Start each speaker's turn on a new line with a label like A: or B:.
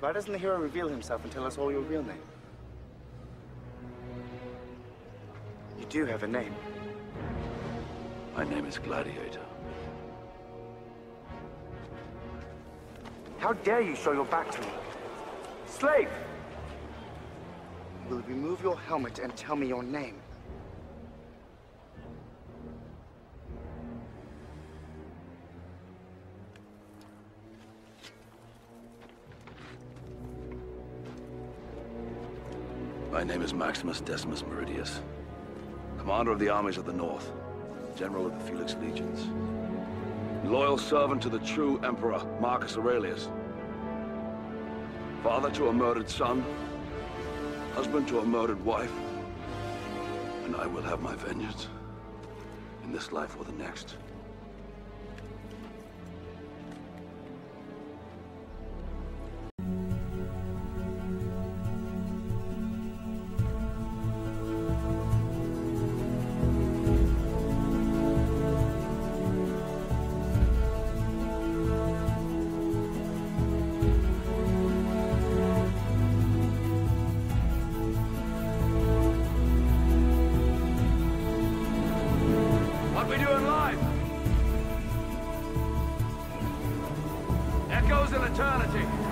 A: Why doesn't the hero reveal himself and tell us all your real name? You do have a name.
B: My name is Gladiator.
A: How dare you show your back to me? Slave! Will You remove your helmet and tell me your name.
B: My name is Maximus Decimus Meridius. Commander of the armies of the North. General of the Felix Legions. Loyal servant to the true Emperor, Marcus Aurelius. Father to a murdered son. Husband to a murdered wife. And I will have my vengeance. In this life or the next. What we in life Echoes in eternity.